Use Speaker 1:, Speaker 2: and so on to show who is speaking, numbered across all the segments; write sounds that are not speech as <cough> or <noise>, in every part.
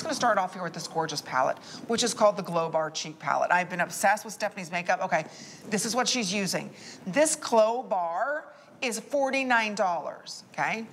Speaker 1: just gonna start off here with this gorgeous palette, which is called the Glow Bar Cheek Palette. I've been obsessed with Stephanie's makeup. Okay, this is what she's using. This Glow Bar is $49, okay?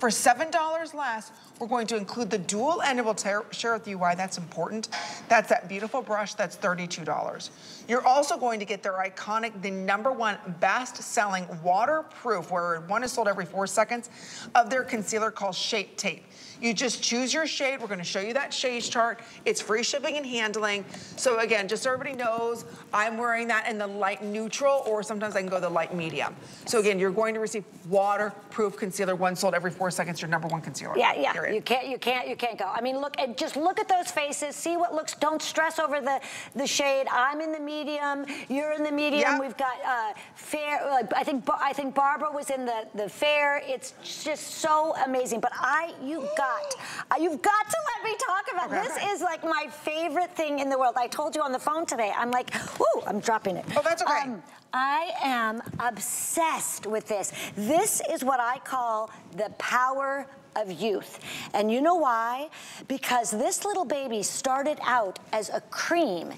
Speaker 1: For $7 less, we're going to include the dual and we'll share with you why that's important. That's that beautiful brush, that's $32. You're also going to get their iconic, the number one best-selling waterproof, where one is sold every four seconds, of their concealer called Shape Tape. You just choose your shade. We're gonna show you that shade chart. It's free shipping and handling. So again, just so everybody knows, I'm wearing that in the light neutral or sometimes I can go the light medium. So again, you're going to receive waterproof concealer, one sold every four seconds, your number one concealer.
Speaker 2: Yeah, yeah, period. you can't, you can't, you can't go. I mean, look, and just look at those faces, see what looks, don't stress over the, the shade. I'm in the medium, you're in the medium. We've got uh, fair, uh, I think I think Barbara was in the, the fair. It's just so amazing. But I, you got got, uh, you've got to let me talk about okay. This is like my favorite thing in the world. I told you on the phone today, I'm like, ooh, I'm dropping it.
Speaker 1: Oh, that's okay. Um,
Speaker 2: I am obsessed with this. This is what I call the power of youth. And you know why? Because this little baby started out as a cream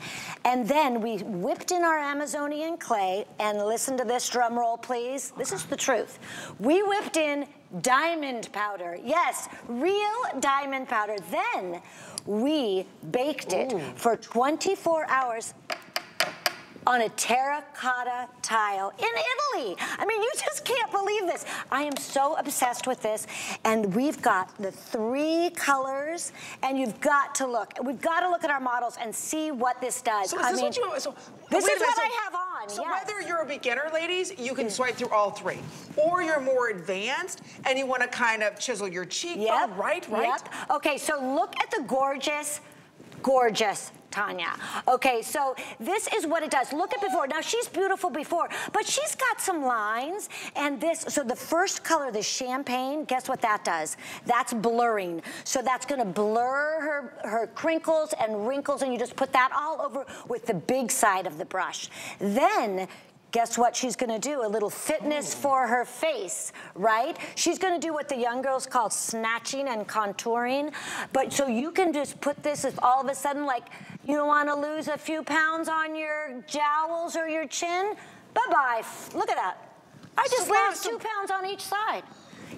Speaker 2: and then we whipped in our Amazonian clay and listen to this drum roll, please. This is the truth. We whipped in diamond powder. Yes, real diamond powder. Then we baked it Ooh. for 24 hours on a terracotta tile in Italy. I mean, you just can't believe this. I am so obsessed with this. And we've got the three colors, and you've got to look. We've got to look at our models and see what this does.
Speaker 1: So I mean, what you, so,
Speaker 2: this is what so, I have on,
Speaker 1: So
Speaker 2: yes.
Speaker 1: whether you're a beginner, ladies, you can mm. swipe through all three. Or you're more advanced, and you want to kind of chisel your cheekbone, yep. right, right? Yep.
Speaker 2: Okay, so look at the gorgeous, gorgeous Tanya. Okay, so this is what it does. Look at before. Now, she's beautiful before, but she's got some lines. And this, so the first color, the champagne, guess what that does? That's blurring. So that's going to blur her, her crinkles and wrinkles, and you just put that all over with the big side of the brush. Then guess what she's gonna do? A little fitness for her face, right? She's gonna do what the young girls call snatching and contouring. But so you can just put this if all of a sudden like you wanna lose a few pounds on your jowls or your chin? Bye-bye, look at that. I just so lost two pounds on each side.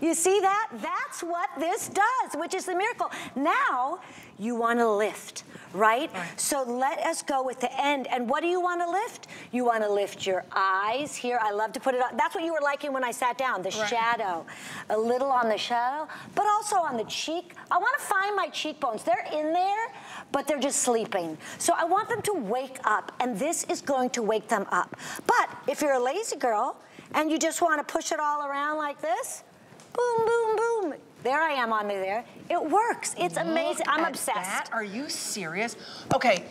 Speaker 2: You see that? That's what this does, which is the miracle. Now, you wanna lift right? right? So let us go with the end. And what do you want to lift? You want to lift your eyes here. I love to put it on. That's what you were liking when I sat down, the right. shadow. A little on the shadow, but also on the cheek. I want to find my cheekbones. They're in there, but they're just sleeping. So I want them to wake up, and this is going to wake them up. But if you're a lazy girl, and you just want to push it all around like this, boom, boom, boom. There I am on there. It works. It's Look amazing. I'm obsessed. That.
Speaker 1: Are you serious? Okay,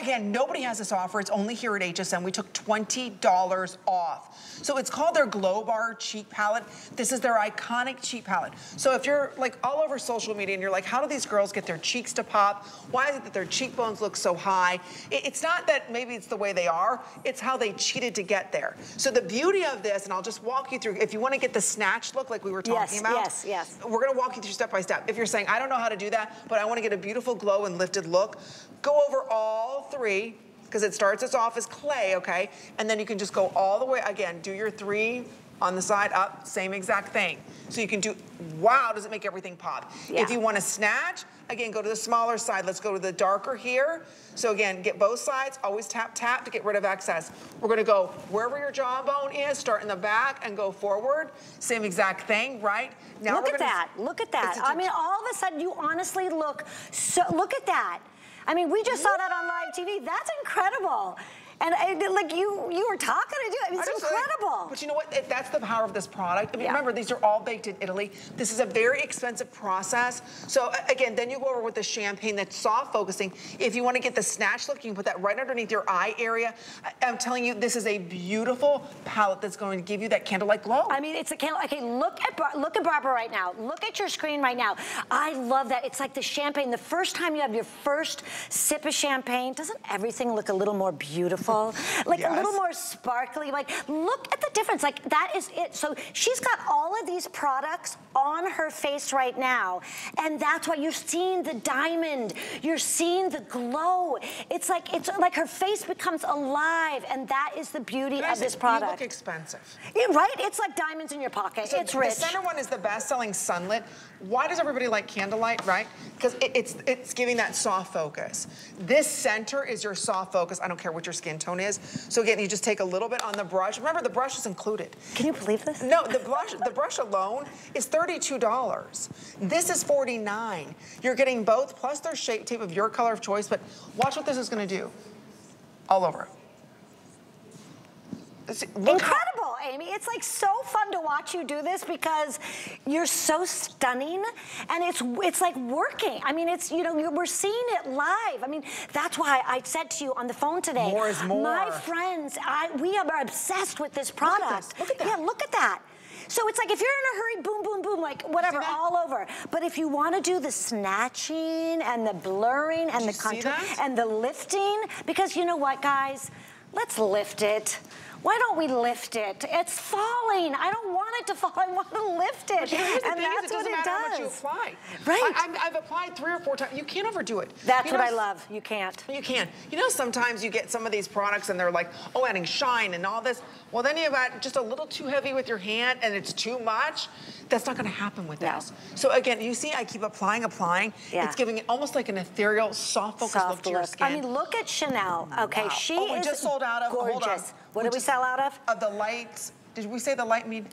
Speaker 1: again, nobody has this offer. It's only here at HSN. We took $20 off. So it's called their Glow Bar Cheek Palette. This is their iconic cheek palette. So if you're like all over social media and you're like, how do these girls get their cheeks to pop? Why is it that their cheekbones look so high? It's not that maybe it's the way they are, it's how they cheated to get there. So the beauty of this, and I'll just walk you through, if you wanna get the snatch look like we were talking
Speaker 2: yes,
Speaker 1: about.
Speaker 2: Yes, yes,
Speaker 1: We're gonna walk you through step by step. If you're saying, I don't know how to do that, but I wanna get a beautiful glow and lifted look, go over all three, because it starts us off as clay, okay? And then you can just go all the way, again, do your three on the side up, same exact thing. So you can do, wow, does it make everything pop. Yeah. If you wanna snatch, again, go to the smaller side. Let's go to the darker here. So again, get both sides, always tap, tap to get rid of excess. We're gonna go wherever your jawbone is, start in the back and go forward. Same exact thing, right?
Speaker 2: Now look at that, look at that. I mean, all of a sudden you honestly look so, look at that. I mean, we just saw that on live TV. That's incredible. And uh, I, like you, you were talking to do it. It's incredible.
Speaker 1: Like, but you know what? If that's the power of this product. I mean, yeah. remember these are all baked in Italy. This is a very expensive process. So again, then you go over with the champagne that's soft focusing. If you want to get the snatch look, you can put that right underneath your eye area. I, am telling you, this is a beautiful palette that's going to give you that candlelight glow.
Speaker 2: I mean, it's a candle. Okay, look at look at Barbara right now. Look at your screen right now. I love that. It's like the champagne. The first time you have your first sip of champagne, doesn't everything look a little more beautiful? Beautiful. <laughs> Like a little more sparkly. Like, look at the difference. Like, that is it. So she's got all of these products on her face right now. And that's why you're seeing the diamond. You're seeing the glow. It's like, it's like her face becomes alive. And that is the beauty of this
Speaker 1: You
Speaker 2: product.
Speaker 1: look expensive.
Speaker 2: Right? It's like diamonds in your pocket.
Speaker 1: So
Speaker 2: it's rich.
Speaker 1: the center one is the best-selling sunlit. Why does everybody like candlelight, right? Because it, it's it's giving that soft focus. This center is your soft focus. I don't care what your skin tone is. So again, you just take a little bit on the brush. Remember, the brush is included.
Speaker 2: Can you believe this?
Speaker 1: No, the brush, the brush alone is $32. This is 49. You're getting both, plus their shape tape of your color of choice, but watch what this is gonna do. All over. See, look
Speaker 2: Incredible, Amy. It's like so fun to watch you do this because you're so stunning and it's it's like working. I mean, it's, you know, we're seeing it live. I mean, that's why I said to you on the phone today.
Speaker 1: More is more.
Speaker 2: My friends, I, we are obsessed with this product.
Speaker 1: this. Look at that.
Speaker 2: Yeah, look at that. So it's like if you're in a hurry, boom, boom, boom, like whatever, all over. But if you want to do the snatching and the blurring and
Speaker 1: you
Speaker 2: the contour and the lifting, because you know what, guys? Let's lift it. Why don't we lift it? It's falling. I don't want it to fall. I want to lift it.
Speaker 1: You know, here's the
Speaker 2: and
Speaker 1: is
Speaker 2: that's
Speaker 1: it
Speaker 2: what it
Speaker 1: much you
Speaker 2: does.
Speaker 1: apply.
Speaker 2: Right.
Speaker 1: I, I've, I've applied three or four times. You can't overdo it.
Speaker 2: That's
Speaker 1: You
Speaker 2: what
Speaker 1: know,
Speaker 2: I love. You can't.
Speaker 1: You can. You know, sometimes you get some of these products and they're like, oh, adding shine and all this. Well, then you've got just a little too heavy with your hand and it's too much. That's not going to happen with
Speaker 2: No.
Speaker 1: this. So again, you see, I keep applying, applying.
Speaker 2: Yeah.
Speaker 1: It's giving it almost like an ethereal, soft focus look
Speaker 2: Soft
Speaker 1: to your
Speaker 2: look.
Speaker 1: skin.
Speaker 2: I mean, look at Chanel. Okay,
Speaker 1: Wow.
Speaker 2: she
Speaker 1: oh, we
Speaker 2: is
Speaker 1: just sold out of.
Speaker 2: gorgeous.
Speaker 1: Hold on.
Speaker 2: What did we sell out of?
Speaker 1: Of the lights. Did we say the light mean?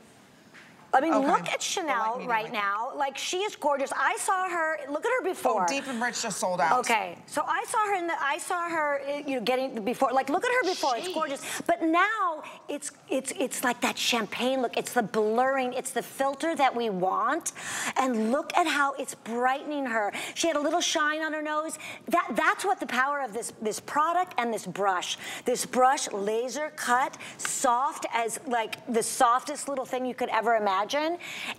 Speaker 2: I mean,
Speaker 1: Okay.
Speaker 2: look at Chanel
Speaker 1: medium
Speaker 2: right now. Like, she is gorgeous. I saw her, look at her before.
Speaker 1: Oh, Deep and Rich just sold out.
Speaker 2: Okay, so I saw her in the, I saw her, uh, you know, getting before, like look at her before, it's gorgeous. But now it's it's it's like that champagne look. It's the blurring, it's the filter that we want, and look at how it's brightening her. She had a little shine on her nose. That that's what the power of this this product and this brush. This brush, laser cut, soft as like the softest little thing you could ever imagine,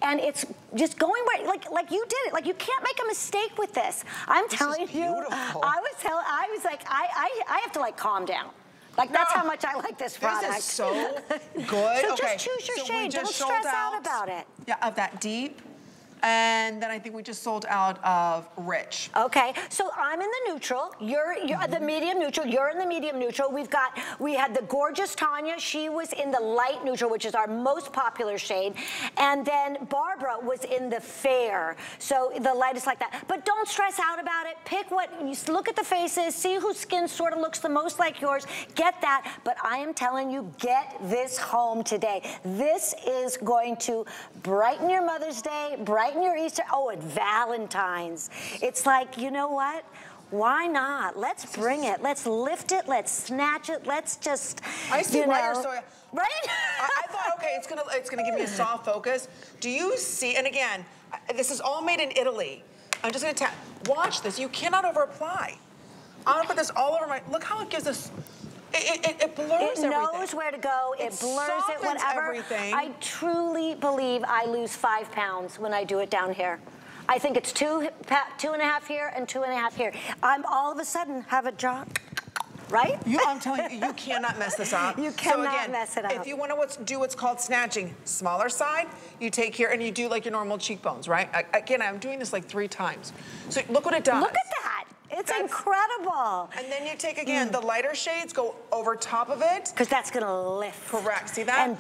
Speaker 2: and it's just going right like like you did it. Like you can't make a mistake with this. I'm
Speaker 1: is
Speaker 2: telling you. I was telling, I was like, I, I, I have to like calm down. Like that's how much I like this product.
Speaker 1: This is <laughs> so good.
Speaker 2: So
Speaker 1: okay.
Speaker 2: just choose your
Speaker 1: so
Speaker 2: shade. Don't stress out about it.
Speaker 1: Yeah, of that deep. And then I think we just sold out of rich.
Speaker 2: Okay, so I'm in the neutral. You're, you're the
Speaker 1: Mm-hmm.
Speaker 2: medium neutral. You're in the medium neutral. We've got, we had the gorgeous Tanya. She was in the light neutral, which is our most popular shade. And then Barbara was in the fair. So the lightest like that. But don't stress out about it. Pick what, you look at the faces, see whose skin sort of looks the most like yours. Get that. But I am telling you, get this home today. This is going to brighten your Mother's Day, brighten your Easter. Oh, and Valentine's. It's like, you know what? Why not? Let's bring it. Let's lift it. Let's snatch it. Let's just,
Speaker 1: I see
Speaker 2: you
Speaker 1: why
Speaker 2: know,
Speaker 1: you're so.
Speaker 2: right?
Speaker 1: I, I thought, okay, it's gonna it's gonna give me a <laughs> soft focus. Do you see? And again, this is all made in Italy. I'm just gonna tap. Watch this. You cannot over apply. I'm gonna put this all over my. Look how it gives us. It, it, it blurs
Speaker 2: It
Speaker 1: everything.
Speaker 2: knows where to go. It,
Speaker 1: It
Speaker 2: blurs it,
Speaker 1: softens
Speaker 2: whatever.
Speaker 1: everything.
Speaker 2: I truly believe I lose five pounds when I do it down here. I think it's two, two and a half here and two and a half here. I'm all of a sudden have a jaw, right?
Speaker 1: You, I'm telling you, you cannot mess this up. <laughs>
Speaker 2: You
Speaker 1: so
Speaker 2: cannot
Speaker 1: again,
Speaker 2: mess it up.
Speaker 1: If you want to what's, do what's called snatching, smaller side, you take here and you do like your normal cheekbones, right? I, again, I'm doing this like three times. So look what it does.
Speaker 2: Look at that. It's
Speaker 1: That's-
Speaker 2: incredible.
Speaker 1: And then you take again the lighter shades, go over top of it.
Speaker 2: Because that's going to lift.
Speaker 1: Correct. See that?
Speaker 2: And